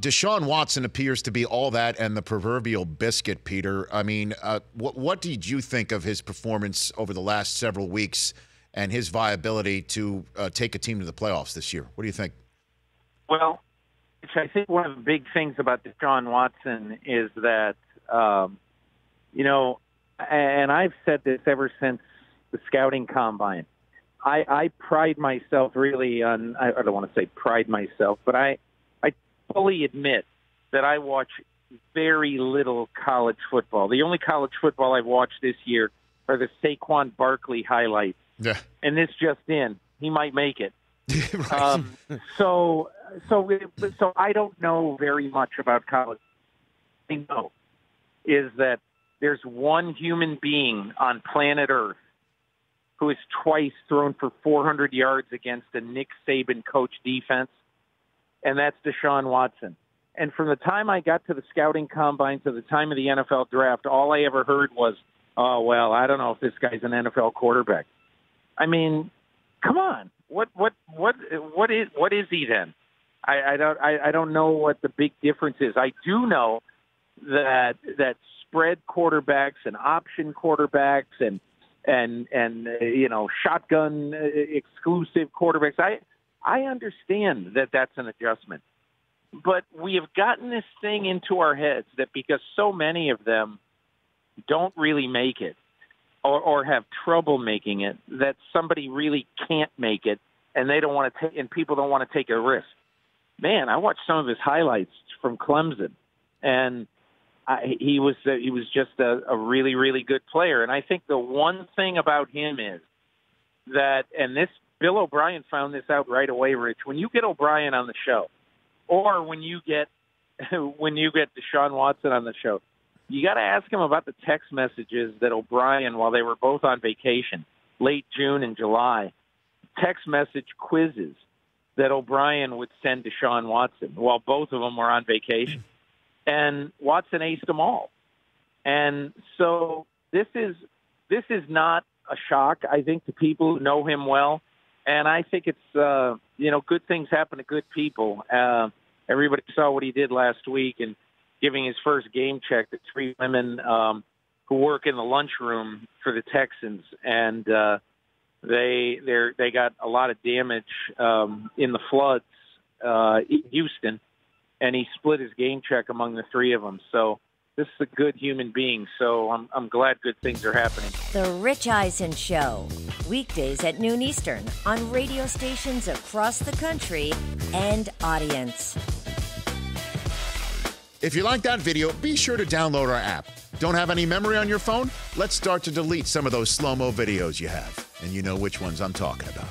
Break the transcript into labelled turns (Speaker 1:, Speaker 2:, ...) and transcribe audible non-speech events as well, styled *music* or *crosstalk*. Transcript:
Speaker 1: Deshaun Watson appears to be all that and the proverbial biscuit, Peter. I mean, uh, what, what did you think of his performance over the last several weeks and his viability to uh, take a team to the playoffs this year? What do you think?
Speaker 2: Well, I think one of the big things about Deshaun Watson is that, um, you know, and I've said this ever since the scouting combine. I, I pride myself really on, I don't want to say pride myself, but I, I fully admit that I watch very little college football. The only college football I've watched this year are the Saquon Barkley highlights.
Speaker 1: Yeah.
Speaker 2: And this just in, he might make it. *laughs*
Speaker 1: right.
Speaker 2: Um, so, so, so I don't know very much about college. I know is that there's one human being on planet Earth who has twice thrown for 400 yards against a Nick Saban coach defense, and that's Deshaun Watson. And from the time I got to the scouting combine to the time of the NFL draft, all I ever heard was, "Oh well, I don't know if this guy's an NFL quarterback." I mean, come on, what what what what is what is he then? I, I don't I, I don't know what the big difference is. I do know that that spread quarterbacks and option quarterbacks and and and uh, you know shotgun uh, exclusive quarterbacks. I I understand that that's an adjustment, but we have gotten this thing into our heads that because so many of them don't really make it or, or have trouble making it, that somebody really can't make it, and they don't want to take, and people don't want to take a risk. Man, I watched some of his highlights from Clemson, and I, he was uh, he was just a, a really really good player. And I think the one thing about him is that, and this Bill O'Brien found this out right away, Rich. When you get O'Brien on the show, or when you get *laughs* when you get Deshaun Watson on the show, you got to ask him about the text messages that O'Brien, while they were both on vacation, late June and July, text message quizzes that O'Brien would send to Sean Watson while both of them were on vacation. And Watson aced them all. And so this is this is not a shock, I think, to people who know him well. And I think it's uh, you know good things happen to good people. Uh, everybody saw what he did last week, and giving his first game check to three women um, who work in the lunchroom for the Texans, and uh, they they they got a lot of damage um, in the floods uh, in Houston, and he split his game check among the three of them. So this is a good human being. So I'm I'm glad good things are happening.
Speaker 3: The Rich Eisen Show, weekdays at noon Eastern on radio stations across the country and audience.
Speaker 1: If you like that video, be sure to download our app. Don't have any memory on your phone? Let's start to delete some of those slow mo videos you have. And you know which ones I'm talking about.